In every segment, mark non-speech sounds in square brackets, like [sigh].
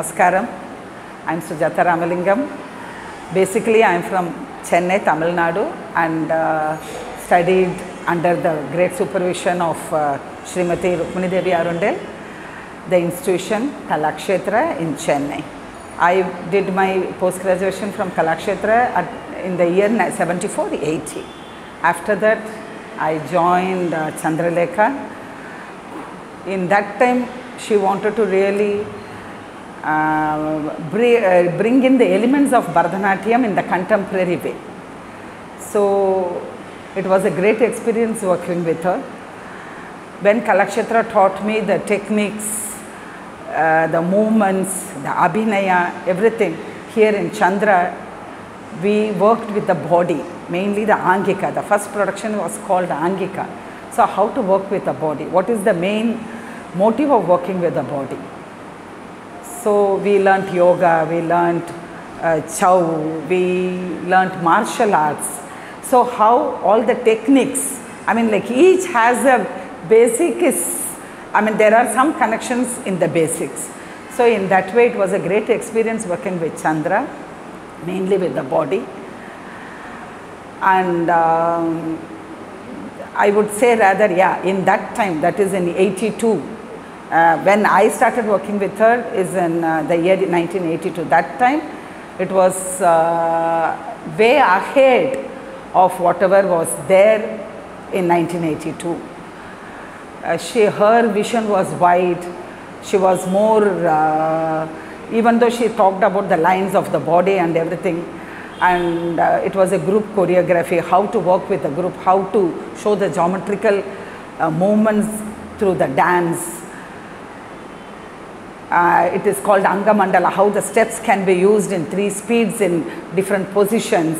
Namaskaram. I'm Sujata Ramalingam. Basically, I'm from Chennai, Tamil Nadu, and uh, studied under the great supervision of uh, Srimati Rukmini Devi Arundale, the institution Kalakshetra in Chennai. I did my post graduation from Kalakshetra at, in the year 74 80. After that, I joined uh. In that time, she wanted to really bring, uh, in the elements of Bharatanatyam in the contemporary way. So it was a great experience working with her. When Kalakshetra taught me the techniques, uh, the movements, the abhinaya, everything, here in Chandra, we worked with the body, mainly the Angika. The first production was called Angika. So, how to work with the body? What is the main motive of working with the body? So, we learnt yoga, we learnt uh, chow, we learnt martial arts. So, how all the techniques, I mean, like each has a basic is, I mean, there are some connections in the basics. So, in that way, it was a great experience working with Chandra, mainly with the body. And um, I would say rather, yeah, in that time, that is in 82, uh, when I started working with her is in uh, the year 1982. That time, it was uh, way ahead of whatever was there in 1982. Uh, she, her vision was wide. She was more, uh, even though she talked about the lines of the body and everything, and uh, it was a group choreography, how to work with the group, how to show the geometrical uh, movements through the dance. Uh, it is called Anga Mandala, how the steps can be used in three speeds in different positions.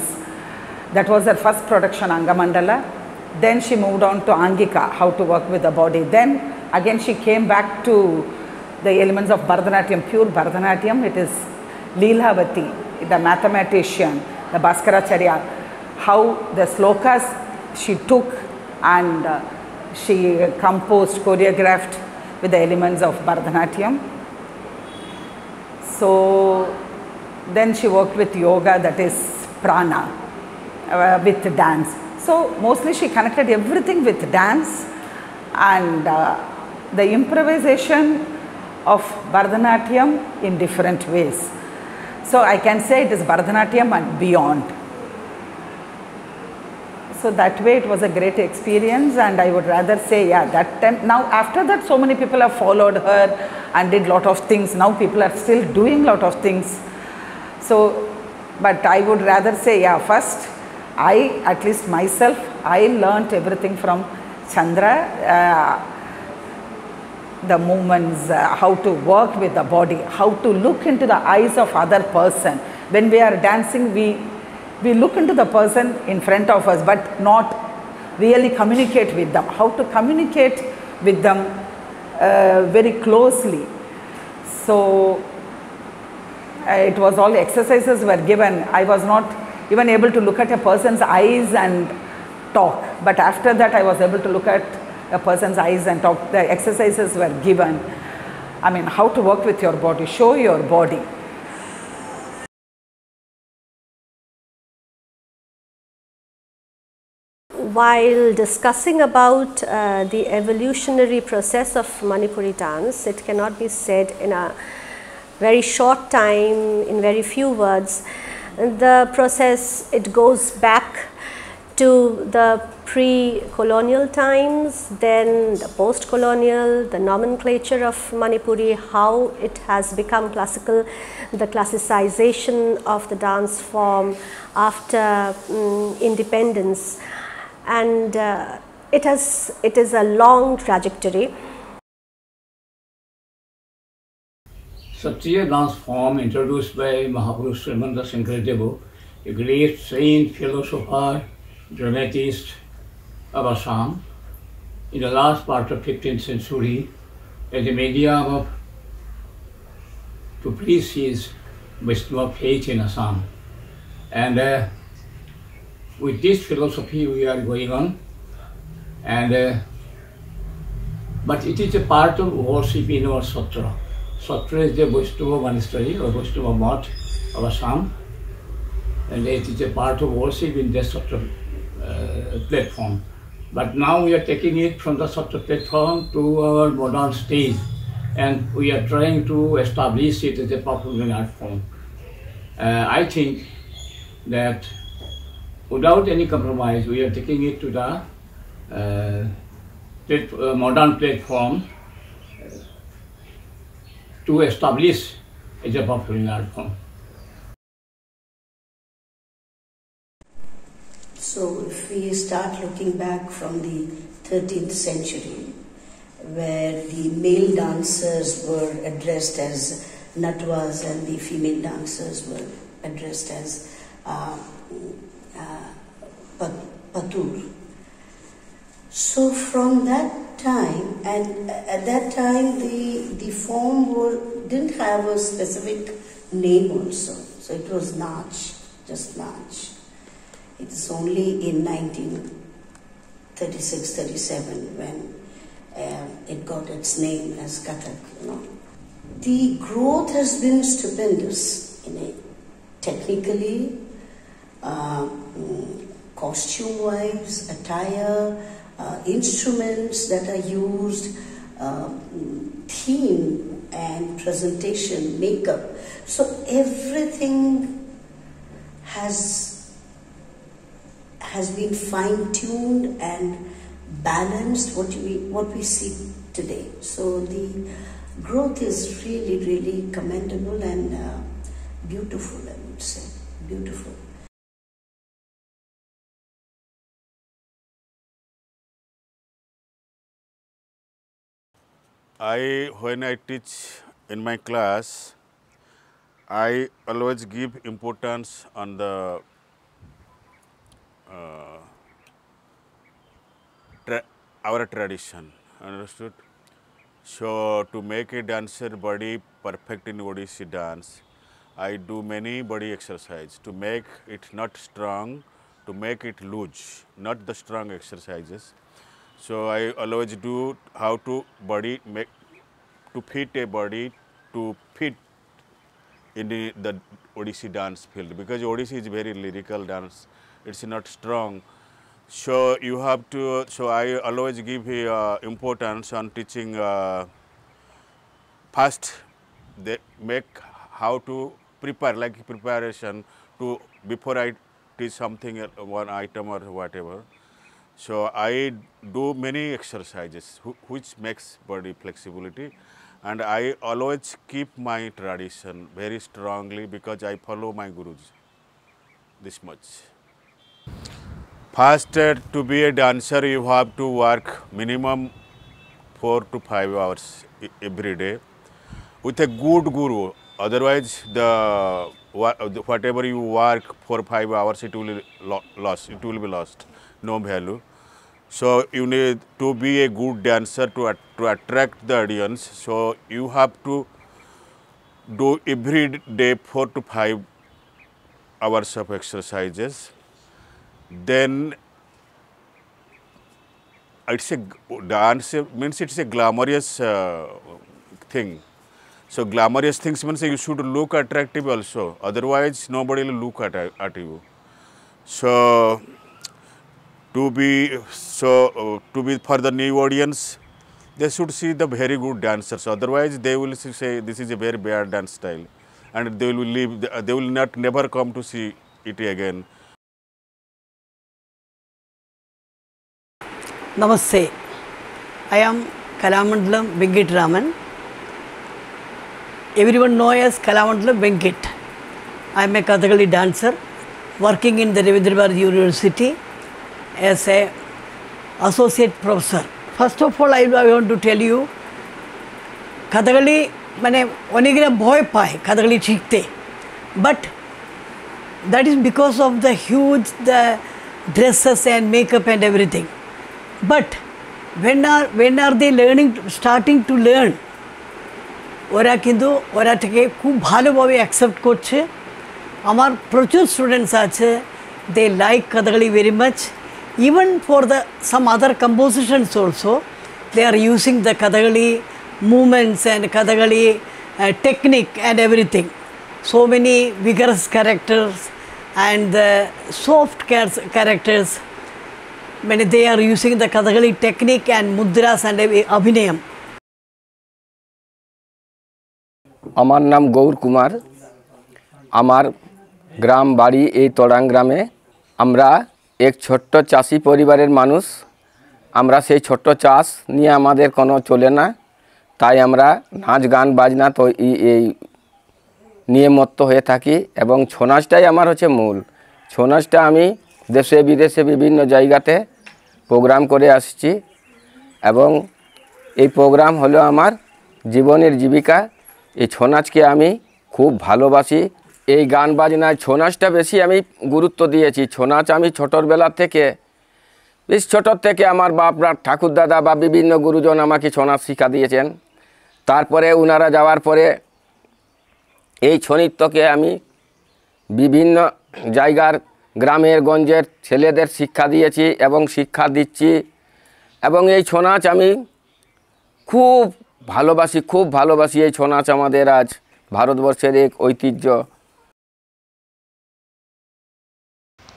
That was her first production, Anga Mandala. Then she moved on to Angika, how to work with the body. Then again she came back to the elements of Bharatanatyam, pure Bharatanatyam. It is Leelavati, the mathematician, the Bhaskaracharya, how the slokas she took and uh, she composed, choreographed with the elements of Bharatanatyam. So then she worked with yoga, that is prana, uh, with dance. So mostly she connected everything with dance and uh, the improvisation of Bharatanatyam in different ways. So I can say it is Bharatanatyam and beyond. So that way it was a great experience and I would rather say yeah that time now after that so many people have followed her and did lot of things now people are still doing lot of things. So but I would rather say yeah first I at least myself I learnt everything from Chandra uh, the movements, uh, how to work with the body, how to look into the eyes of other person. When we are dancing, we, we look into the person in front of us, but not really communicate with them. How to communicate with them uh, very closely. So, uh, it was all exercises were given. I was not even able to look at a person's eyes and talk. But after that, I was able to look at a person's eyes and talk. The exercises were given. I mean, how to work with your body, show your body. While discussing about uh, the evolutionary process of Manipuri dance, it cannot be said in a very short time, in very few words. The process, it goes back to the pre-colonial times, then the post-colonial, the nomenclature of Manipuri, how it has become classical, the classicization of the dance form after um, independence and uh, it has it is a long trajectory. Satriya dance form introduced by Mahapurush Srimanta Shankardev, a great saint, philosopher, dramatist of Assam in the last part of 15th century as a medium of to preach his Vaishnava faith in Assam. And uh, with this philosophy we are going on and uh, but it is a part of worship in our satra. Satra is the Vaishnava monastery or Vaishnava Math of Assam. And it is a part of worship in the uh, platform. But now we are taking it from the Satra platform to our modern stage. And we are trying to establish it as a popular art form. Uh, I think that without any compromise, we are taking it to the uh, plat- uh, modern platform uh, to establish as a popular art form. So, if we start looking back from the 13th century, where the male dancers were addressed as natwas and the female dancers were addressed as uh, uh, patur. So, from that time, and at that time, the, the form were, didn't have a specific name also. So, it was Nach, just Nach. It is only in 1936 37 when uh, it got its name as Kathak. You know. The growth has been stupendous in technically, uh, costume wise, attire, uh, instruments that are used, uh, theme and presentation, makeup. So everything has has been fine tuned and balanced what we what we see today. So the growth is really really commendable and uh, beautiful. I would say beautiful. I, when I teach in my class, I always give importance on the uh, tra- our tradition. Understood? So to make a dancer body perfect in Odissi dance, I do many body exercise to make it not strong, to make it loose, not the strong exercises. So I always do how to body make to fit a body to fit in the, the Odissi dance field because Odissi is very lyrical dance. It's not strong. So you have to. So I always give uh, importance on teaching. Uh, first, they make how to prepare like preparation to before I teach something uh, one item or whatever. So I do many exercises which makes body flexibility and I always keep my tradition very strongly because I follow my gurus this much. First, uh, to be a dancer, you have to work minimum four to five hours every day with a good guru. Otherwise, the whatever you work for five hours, it will be lo- lost. It will be lost, no value. So you need to be a good dancer to to attract the audience. So you have to do every day four to five hours of exercises. Then it's a dance means it's a glamorous uh, thing. So glamorous things means you should look attractive also. Otherwise, nobody will look at, at you. So to be so uh, to be for the new audience, they should see the very good dancers. Otherwise, they will say this is a very bad dance style, and they will leave. They will not never come to see it again. Namaste. I am Kalamandalam Venkit Raman. Everyone knows as Kalamandalam Venkit. I am a Kathakali dancer working in the Ravindra University as a associate professor. First of all, I, I want to tell you, কাথাকালি মানে অনেকেরা ভয় পায় কাথাকালি শিখতে but that is because of the huge the dresses and makeup and everything but when are when are they learning starting to learn ওরা কিন্তু ওরা থেকে খুব ভালোভাবে অ্যাকসেপ্ট করছে আমার প্রচুর স্টুডেন্টস আছে they like Kathakali very much Even for the some other compositions also they are using the Kathakali movements and Kathakali uh, technique and everything. So many vigorous characters and the soft char- characters when they are using the Kathakali technique and mudras and abhinayam. আমার নাম গৌর কুমার আমার গ্রাম বাড়ি এই তড়াং গ্রামে আমরা এক ছোট্ট চাষি পরিবারের মানুষ। আমরা সেই ছোট্ট চাষ নিয়ে আমাদের কোনো চলে না। তাই আমরা নাচ, গান, বাজনা তো এই- নিয়ে মত্ত হয়ে থাকি এবং ছৌ নাচটাই আমার হচ্ছে মূল। ছৌ নাচটা আমি দেশে বিদেশে বিভিন্ন জায়গাতে প্রোগ্রাম করে আসছি এবং এই প্রোগ্রাম হলো আমার জীবনের জীবিকা। এই ছৌ নাচকে আমি খুব ভালোবাসি। এই গান বাজনায় ছৌ নাচটা বেশি আমি গুরুত্ব দিয়েছি। ছৌ নাচ আমি ছোটোর থেকে, বেশ ছোটোর থেকে আমার বাপরা ঠাকুর দাদা বা বিভিন্ন গুরুজন আমাকে ছৌ নাচ শিক্ষা দিয়েছেন। তারপরে ওনারা যাওয়ার পরে এই ছৌ নৃত্যকে আমি বিভিন্ন জায়গার, গ্রামের গঞ্জের ছেলেদের শিক্ষা দিয়েছি এবং শিক্ষা দিচ্ছি। এবং এই ছৌ নাচ আমি খুব ভালোবাসি খুব ভালোবাসি এই ছৌ নাচ আমাদের আজ ভারতবর্ষের এক ঐতিহ্য।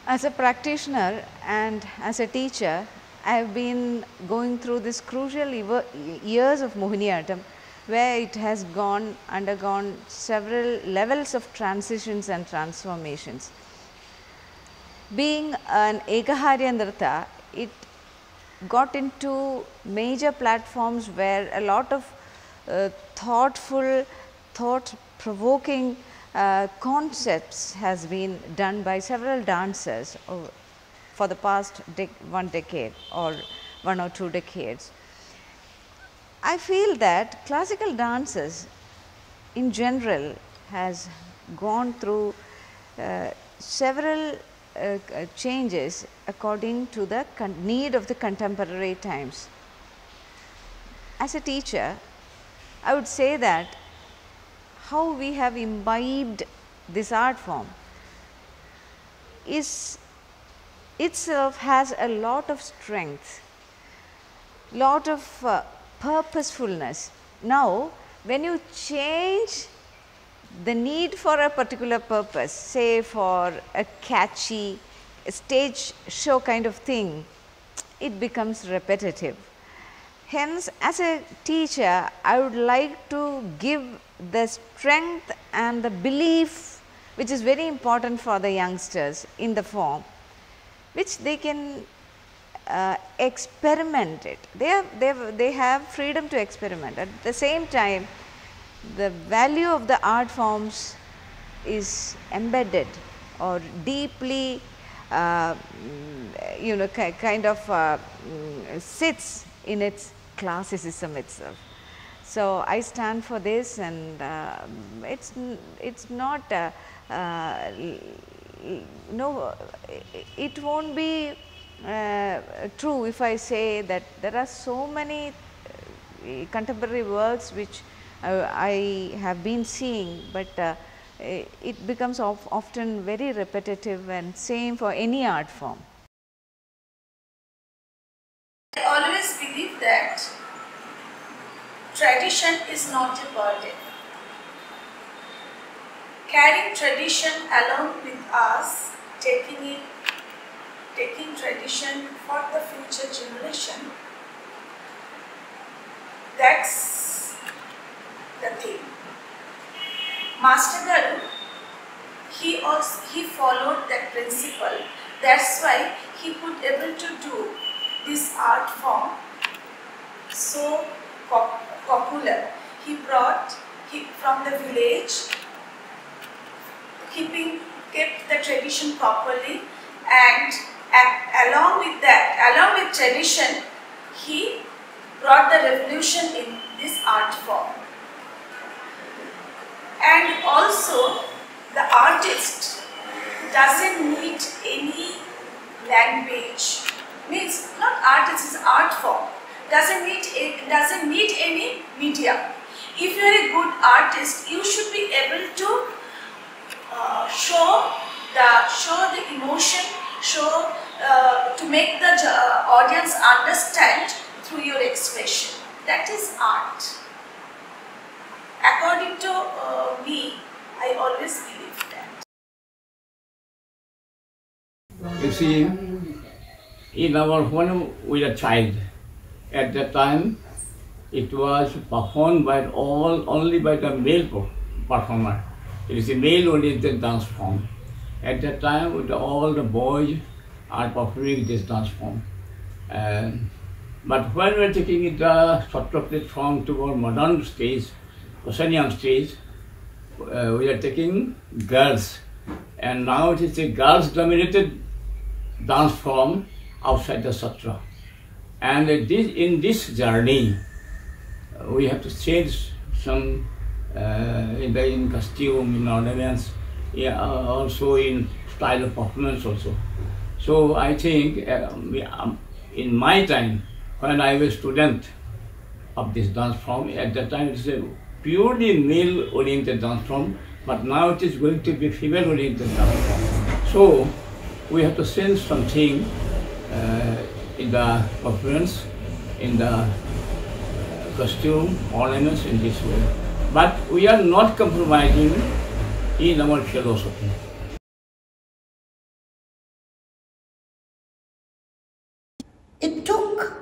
As a practitioner and as a teacher, I have been going through this crucial years of Mohiniyattam where it has gone undergone several levels of transitions and transformations. Being an Ekaharya it got into major platforms where a lot of uh, thoughtful, thought provoking uh, concepts has been done by several dancers for the past one decade or one or two decades. I feel that classical dances in general has gone through uh, several uh, changes according to the need of the contemporary times. As a teacher, I would say that how we have imbibed this art form is itself has a lot of strength lot of uh, purposefulness. Now, when you change the need for a particular purpose, say for a catchy stage show kind of thing, it becomes repetitive. Hence, as a teacher, I would like to give the strength and the belief, which is very important for the youngsters in the form, which they can uh, experiment it. They have, they, have, they have freedom to experiment. At the same time, the value of the art forms is embedded or deeply, uh, you know, kind of uh, sits in its classicism itself. So I stand for this, and uh, it is it is not. Uh, uh, no, it won't be uh, true if I say that there are so many uh, contemporary works which uh, I have been seeing, but it becomes of, often very repetitive and same for any art form. I always believe that tradition is not a burden. Carrying tradition along with us, taking it, taking tradition for the future generation, that's the thing. Master Garu, he also he followed that principle. That's why he could able to do this art form so popular. He brought he, from the village, keeping kept the tradition properly, and along with that, along with tradition, he brought the revolution in this art form. And also, the artist doesn't need any language. Means not artist is art form. Doesn't need a, doesn't need any media. If you are a good artist, you should be able to uh, show the show the emotion, show uh, to make the uh, audience understand through your expression. That is art. According according to uh, me, I always believe that. You see, in our home, we were child, at that time, it was performed by all only by the male performer. It is a male-oriented dance form. At that time, all the boys are performing this dance form. And, but when we are taking it the Satra platform to our modern stage, proscenium stage, uh, we are taking girls. And now it is a girls-dominated dance form outside the Satra. And this, in this journey, we have to change some uh, in the in costume, in ornaments, yeah, uh, also in style of performance also. So I think uh, um, in my time, when I was student of this dance form, at that time it is a purely male-oriented dance form, but now it is going to be female-oriented dance form. So we have to change something uh, the performance, in the costume, ornaments in this way. But we are not compromising in our philosophy. It took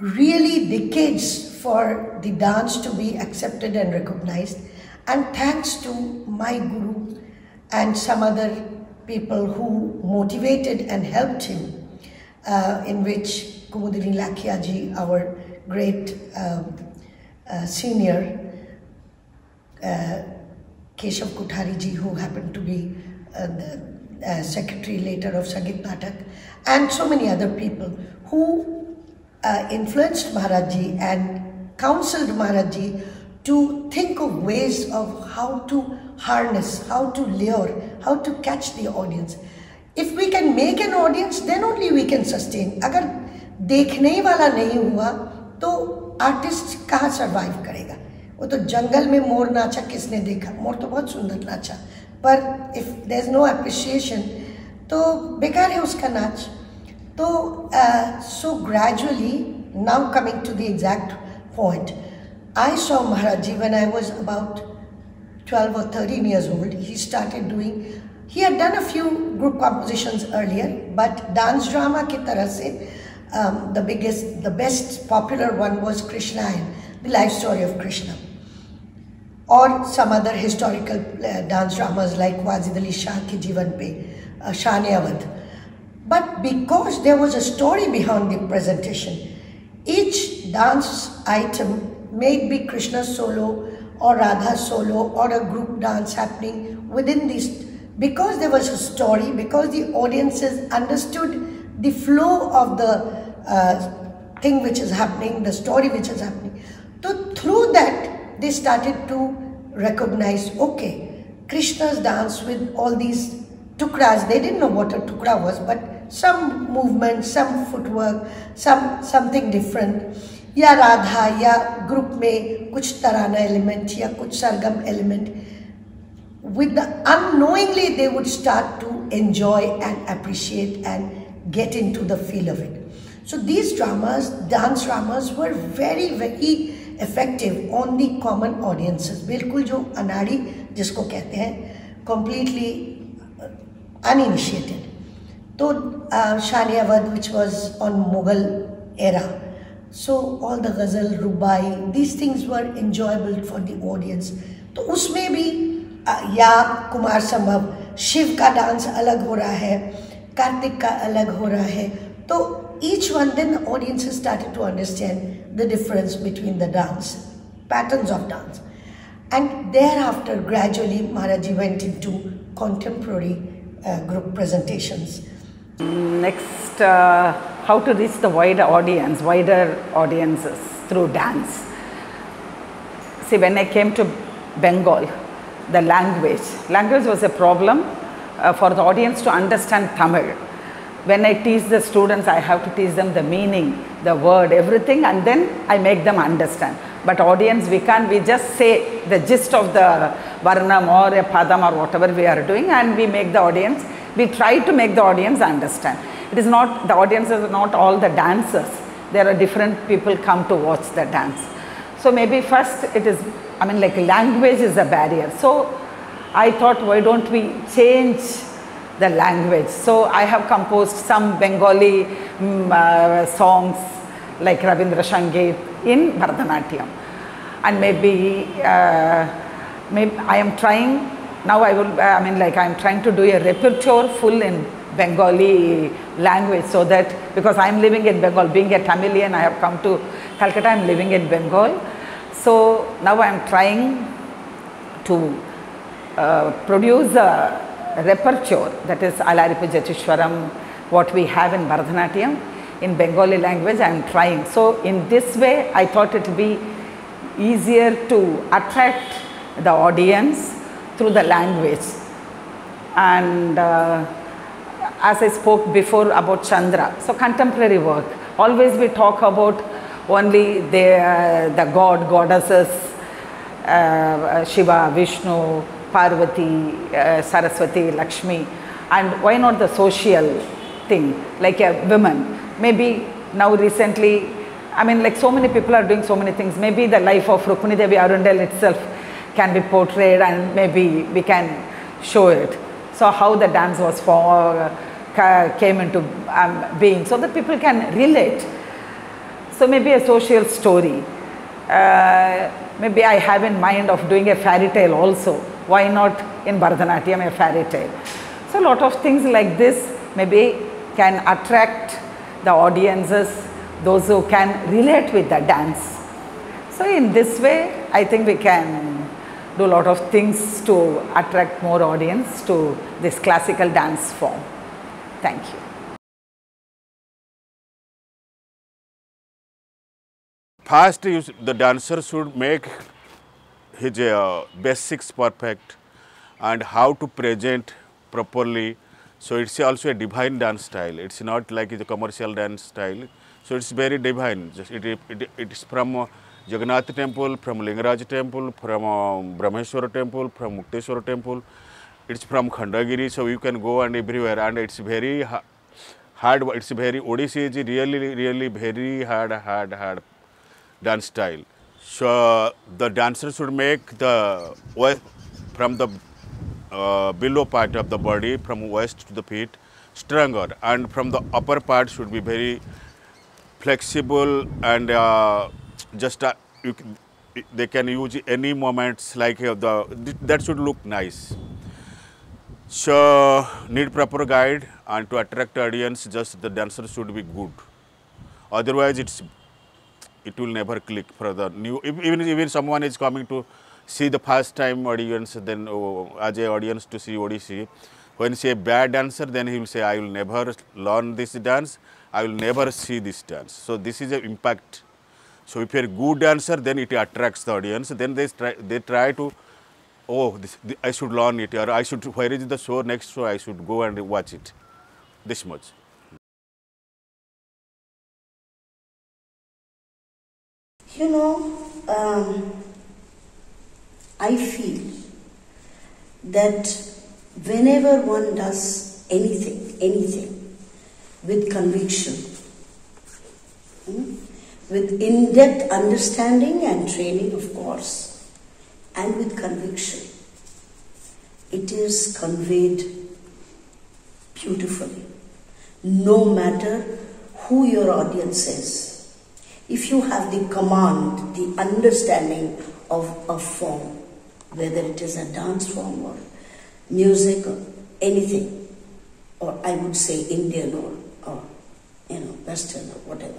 really decades for the dance to be accepted and recognized, and thanks to my guru and some other people who motivated and helped him, uh, in which Kumudini Lakhiaji, our great um, uh, senior, uh, Keshav Kothariji, who happened to be uh, the uh, secretary later of Sangeet Natak, and so many other people who uh, influenced Maharaj ji and counseled Maharaj ji to think of ways of how to harness, how to lure, how to catch the audience. If we can make an audience then only we can sustain अगर देखने ही वाला नहीं हुआ तो artist कहाँ survive करेगा? वो तो जंगल में मोर नाचा किसने देखा? मोर तो बहुत सुंदर नाचा। पर if there is no appreciation तो बेकार है उसका नाच। तो so gradually now coming to the exact point I saw Maharaj ji when I was about 12 or 13 years old, he started doing, he had done a few group compositions earlier, but dance drama ki tarah se, um, the biggest, the best popular one was Krishna the life story of Krishna. Or some other historical uh, dance dramas like Wazid Ali Shah ki Jivan Pe, uh, Shah Awadh. But because there was a story behind the presentation, each dance item may be Krishna solo or Radha solo or a group dance happening within these Because there was a story, because the audiences understood the flow of the uh, thing which is happening, the story which is happening. So through that, they started to recognize, okay, Krishna's dance with all these tukras, they didn't know what a tukra was, but some movement, some footwork, some something different. या राधा या group में कुछ tarana element या कुछ सरगम element with the unknowingly they would start to enjoy and appreciate and get into the feel of it. So these dramas, dance dramas were very very effective on the common audiences. बिल्कुल जो अनाड़ी जिसको कहते हैं completely uninitiated. So uh, Shani Awadh which was on Mughal era. So all the ghazal, rubai, these things were enjoyable for the audience. तो उसमें भी अ, या कुमार संभव, शिव का डांस अलग हो रहा है, कार्तिक का अलग हो रहा है तो ईच वन दिन audience started to understand the difference between the dance pattern of dance and there after gradually Maharaj ji went into contemporary group presentations next how to reach the wide audience wider audience through dance see when I came to Bengal the language, language was a problem uh, for the audience to understand Tamil. When I teach the students, I have to teach them the meaning, the word, everything, and then I make them understand. But audience, we can't, we just say the gist of the Varnam or a Padam or whatever we are doing, and we make the audience, we try to make the audience understand. It is not, the audience is not all the dancers. There are different people come to watch the dance. So maybe first it is, I mean like language is a barrier. So I thought why don't we change the language. So I have composed some Bengali mm, uh, songs like Rabindra Sangeet in Bharatanatyam. And maybe, uh, maybe I am trying, now I will, I mean like I am trying to do a repertoire full in Bengali language so that because I am living in Bengal, being a Tamilian, I have come to Calcutta, I am living in Bengal. So now I am trying to uh, produce a repertoire that is Alaripu Jatishwaram, what we have in Bharatanatyam. In Bengali language I am trying. So in this way I thought it would be easier to attract the audience through the language. And uh, as I spoke before about Chandra, so contemporary work, always we talk about only the, uh, the god, goddesses, uh, Shiva, Vishnu, Parvati, uh, Saraswati, Lakshmi and why not the social thing like a woman. Maybe now recently, I mean like so many people are doing so many things. Maybe the life of Rukmini Devi Arundale itself can be portrayed and maybe we can show it. So how the dance was for, came into um, being so that people can relate. So maybe a social story. Uh, maybe I have in mind of doing a fairy tale also. Why not in Bharatanatyam a fairy tale? So a lot of things like this maybe can attract the audiences, those who can relate with the dance. So in this way, I think we can do a lot of things to attract more audience to this classical dance form. Thank you. First, the dancer should make his uh, basics perfect and how to present properly. So it's also a divine dance style. It's not like the commercial dance style. So it's very divine. It, it, it, it's from uh, Jagannath temple, from Lingaraj temple, from uh, Brahmeshwara temple, from Mukteshwara temple. It's from Khandagiri, so you can go and everywhere. And it's very ha- hard. It's very Odissi is really, really very hard, hard, hard dance style. So the dancer should make the wa- from the uh, below part of the body from waist to the feet stronger and from the upper part should be very flexible and uh, just uh, you they can use any moments like uh, the that should look nice. So need proper guide and to attract audience just the dancer should be good. Otherwise it's it will never click for the new even even someone is coming to see the first time audience then oh, as a audience to see Odissi. When say bad dancer then he will say I will never learn this dance. I will never see this dance. So this is a impact. So if you are a good dancer then it attracts the audience. Then they try they try to oh this, th- I should learn it or I should where is the show? Next show I should go and watch it. This much You know, um, I feel that whenever one does anything, anything with conviction, hmm, with in depth understanding and training, of course, and with conviction, it is conveyed beautifully, no matter who your audience is if you have the command, the understanding of a form, whether it is a dance form or music or anything, or I would say Indian or, or you know, Western or whatever.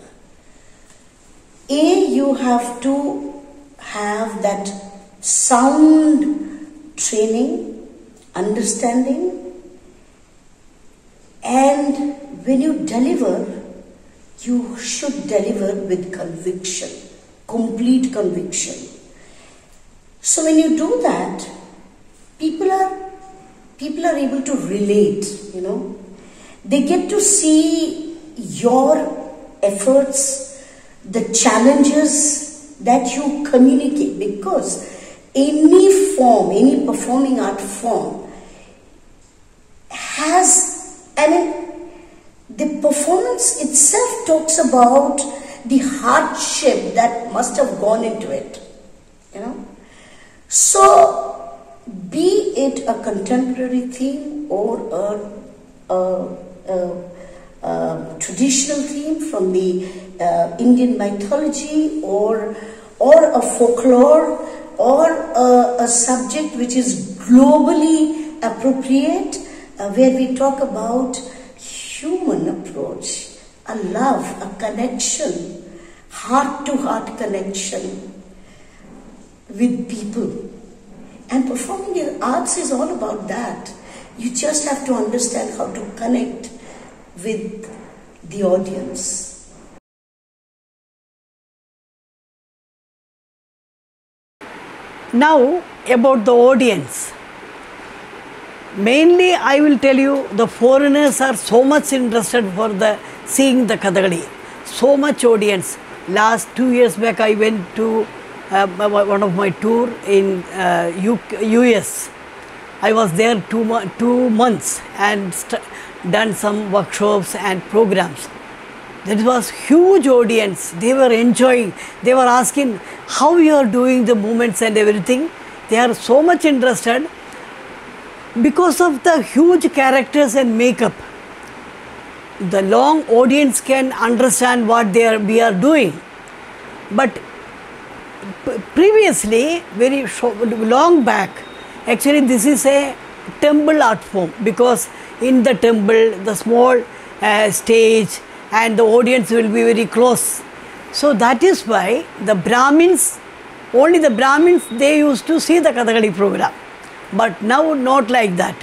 A, you have to have that sound training, understanding, and when you deliver, you should deliver with conviction, complete conviction. So when you do that, people are people are able to relate, you know. They get to see your efforts, the challenges that you communicate because any form, any performing art form has mean the performance itself talks about the hardship that must have gone into it. You know? So, be it a contemporary theme or a, a, a, a traditional theme from the uh, Indian mythology or, or a folklore or a, a subject which is globally appropriate, uh, where we talk about human approach, a love, a connection, heart to heart connection with people. And performing in arts is all about that. You just have to understand how to connect with the audience. Now, about the audience. Mainly, I will tell you the foreigners are so much interested for the seeing the Kathakali. So much audience. Last two years back, I went to uh, one of my tour in uh, UK, US. I was there two, two months and done some workshops and programs. There was huge audience. They were enjoying. They were asking how you are doing the movements and everything. They are so much interested because of the huge characters and makeup. The long audience can understand what they are, we are doing. But previously, very short, long back, actually this is a temple art form because in the temple, the small uh, stage and the audience will be very close. So that is why the Brahmins, only the Brahmins, they used to see the Kathakali program. But now not like that.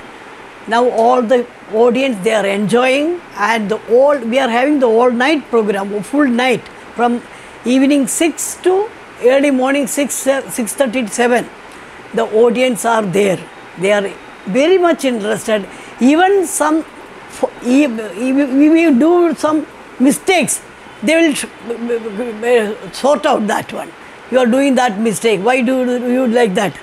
Now all the audience they are enjoying and the all we are having the all night program, full night from evening 6 to early morning 6 6:30 to 7 the audience are there. They are very much interested. Even some we do some mistakes they will sort out that one. You are doing that mistake. Why do you like that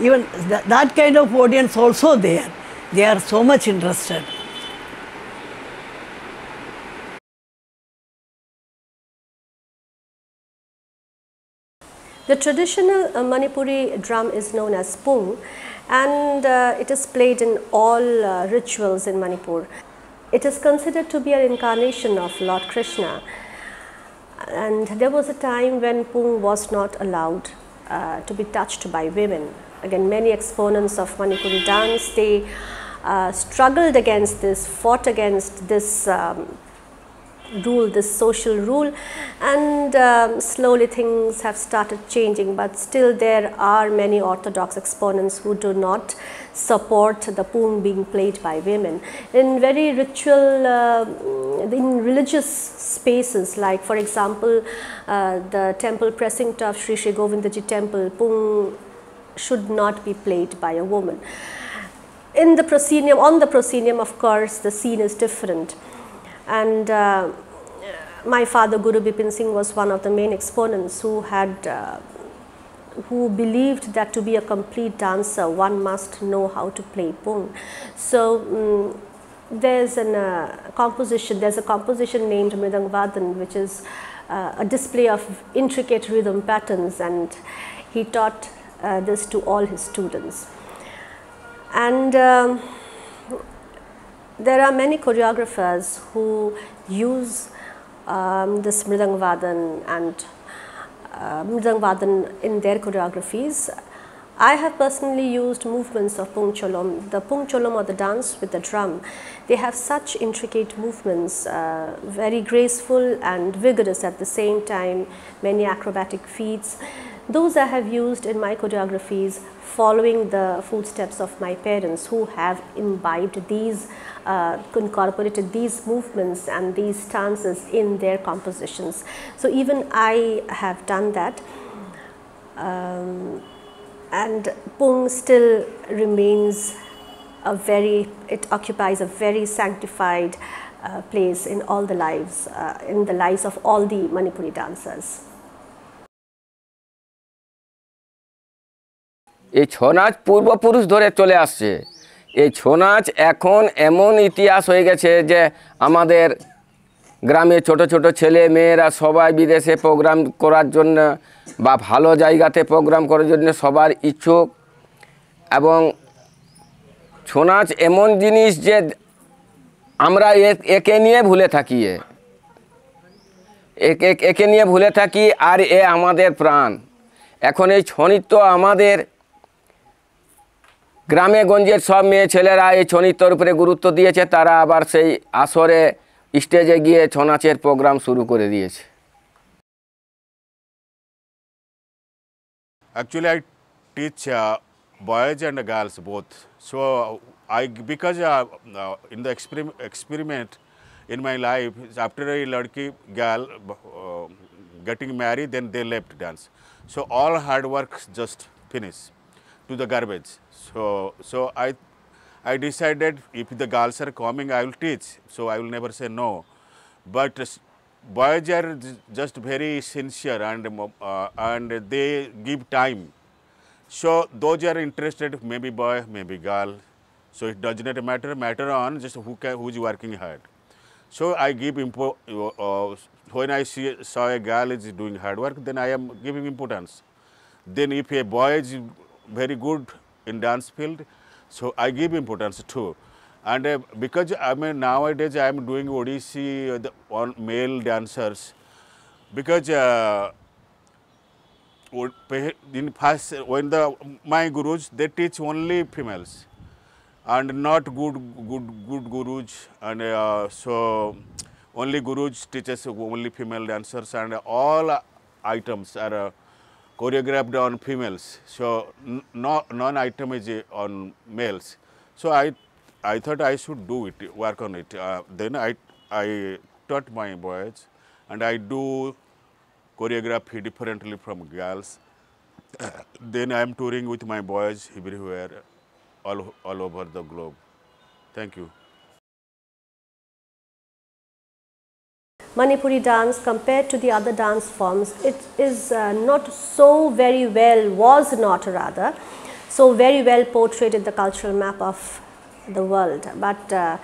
even that, that kind of audience also there they are so much interested The traditional uh, Manipuri drum is known as pung and uh, it is played in all uh, rituals in Manipur. It is considered to be an incarnation of Lord Krishna and there was a time when pung was not allowed uh, to be touched by women. Again, many exponents of Manipuri dance, they uh, struggled against this, fought against this um, rule, this social rule, and um, slowly things have started changing. But still, there are many orthodox exponents who do not support the poon being played by women. In very ritual, uh, in religious spaces, like for example, uh, the temple precinct of Sri Sri Govindaji temple, poon should not be played by a woman. In the proscenium, on the proscenium, of course, the scene is different. And uh, my father Guru Bipin Singh was one of the main exponents who had uh, who believed that to be a complete dancer one must know how to play pung. So um, there's an uh, composition there's a composition named Mridang Vadan which is uh, a display of intricate rhythm patterns. And he taught this to all his students and um, there are many choreographers who use um, this Mridang Vadan and uh, Mridang Vadan in their choreographies. I have personally used movements of Pung Cholom. The Pung Cholom or the dance with the drum, they have such intricate movements, uh, very graceful and vigorous at the same time, many acrobatic feats. Those I have used in my choreographies following the footsteps of my parents who have imbibed these, uh, incorporated these movements and these stances in their compositions. So even I have done that. Um, and Pung still remains a very, it occupies a very sanctified uh, place in all the lives, uh, in the lives of all the Manipuri dancers. এই ছৌ নাচ পূর্বপুরুষ ধরে চলে আসছে। এই ছৌ নাচ এখন এমন ইতিহাস হয়ে গেছে যে আমাদের গ্রামে ছোট ছোট ছেলে মেয়েরা সবাই বিদেশে প্রোগ্রাম করার জন্য বা ভালো জায়গাতে প্রোগ্রাম করার জন্য সবার ইচ্ছুক এবং ছৌ নাচ এমন জিনিস যে আমরা একে নিয়ে ভুলে থাকি একে নিয়ে ভুলে থাকি আর এ আমাদের প্রাণ। এখন এই ছৌ নৃত্য আমাদের গ্রামে গঞ্জের সব মেয়ে ছেলেরা এই ছৌনৃত্যর উপরে গুরুত্ব দিয়েছে। তারা আবার সেই আসরে স্টেজে গিয়ে ছৌ নাচের প্রোগ্রাম শুরু করে দিয়েছে। Actually I teach boys and girls both so I because in the experiment in my life after এই লড়কি girl getting marry then they left dance so all hard work just finish to the garbage. So so I I decided if the girls are coming, I will teach. So I will never say no. But boys are just very sincere and uh, and they give time. So those are interested, maybe boy, maybe girl. So it does not matter. Matter on just who can, who is working hard. So I give impo- uh, uh, when I see saw a girl is doing hard work, then I am giving importance. Then if a boy is very good in dance field, so I give importance too. And uh, because I mean nowadays I am doing Odissi uh, on male dancers, because uh, in past when the my gurus they teach only females and not good good good gurus and uh, so only gurus teaches only female dancers and all items are uh, choreographed on females so no non item is on males so i i thought i should do it work on it uh, then i i taught my boys and i do choreography differently from girls. [coughs] then I am touring with my boys everywhere, all, all over the globe. Thank you. Manipuri dance compared to the other dance forms, it is uh, not so very well, was not rather, so very well portrayed in the cultural map of the world. But uh,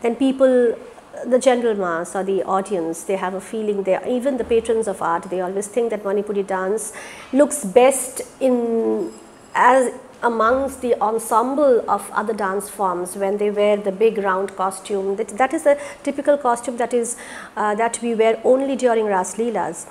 then people, the general mass or the audience, they have a feeling, they, even the patrons of art, they always think that Manipuri dance looks best in as amongst the ensemble of other dance forms when they wear the big round costume. That, that is a typical costume that is uh, that we wear only during ras leelas.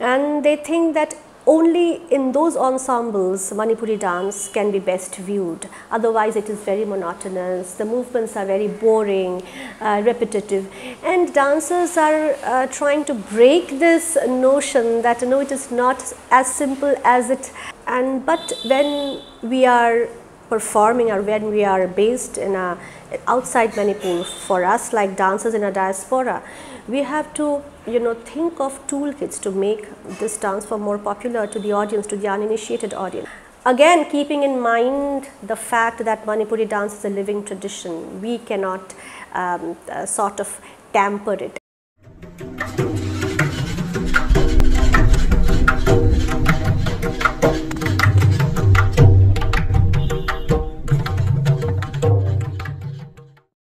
And they think that only in those ensembles manipuri dance can be best viewed. Otherwise it is very monotonous. The movements are very boring uh, repetitive. And dancers are uh, trying to break this notion that no it is not as simple as it and but when we are performing or when we are based in a outside Manipur for us like dancers in a diaspora we have to you know think of toolkits to make this dance form more popular to the audience to the uninitiated audience. Again keeping in mind the fact that Manipuri dance is a living tradition we cannot um, uh, sort of tamper it